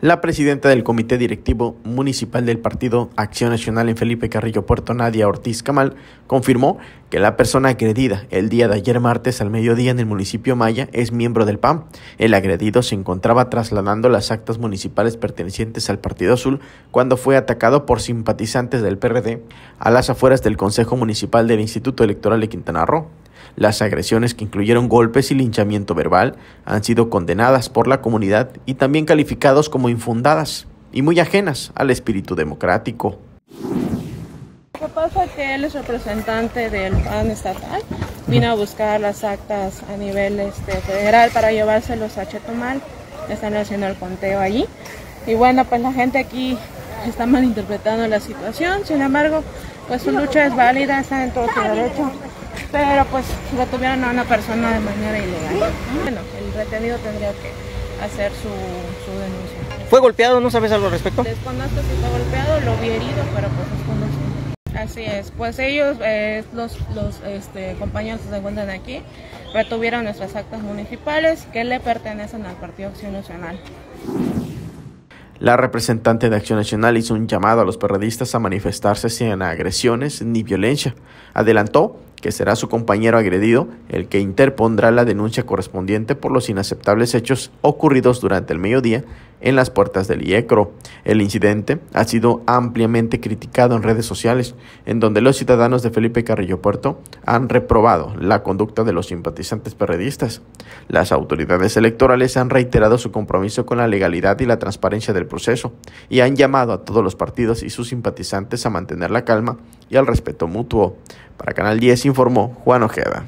La presidenta del Comité Directivo Municipal del Partido Acción Nacional en Felipe Carrillo Puerto, Nadia Ortiz Camal, confirmó que la persona agredida el día de ayer martes al mediodía en el municipio Maya es miembro del PAN. El agredido se encontraba trasladando las actas municipales pertenecientes al Partido Azul cuando fue atacado por simpatizantes del PRD a las afueras del Consejo Municipal del Instituto Electoral de Quintana Roo. Las agresiones que incluyeron golpes y linchamiento verbal han sido condenadas por la comunidad y también calificados como infundadas y muy ajenas al espíritu democrático. Lo que pasa es que él es representante del PAN estatal, vino a buscar las actas a nivel este, federal para llevárselos a Chetumal, están haciendo el conteo allí. Y bueno, pues la gente aquí está malinterpretando la situación, sin embargo, pues su lucha es válida, está en todo su derecho pero pues retuvieron a una persona de manera ilegal. Bueno, el retenido tendría que hacer su, su denuncia. ¿Fue golpeado? ¿No sabes algo al respecto? Desconozco si fue golpeado, lo vi herido, pero pues es Así es, pues ellos, eh, los, los este, compañeros que se encuentran aquí, retuvieron nuestras actas municipales que le pertenecen al Partido Acción Nacional. La representante de Acción Nacional hizo un llamado a los periodistas a manifestarse sin agresiones ni violencia. Adelantó que será su compañero agredido el que interpondrá la denuncia correspondiente por los inaceptables hechos ocurridos durante el mediodía en las puertas del IECRO. El incidente ha sido ampliamente criticado en redes sociales, en donde los ciudadanos de Felipe Carrillo Puerto han reprobado la conducta de los simpatizantes periodistas. Las autoridades electorales han reiterado su compromiso con la legalidad y la transparencia del proceso y han llamado a todos los partidos y sus simpatizantes a mantener la calma y al respeto mutuo. Para Canal 10 informó Juan Ojeda.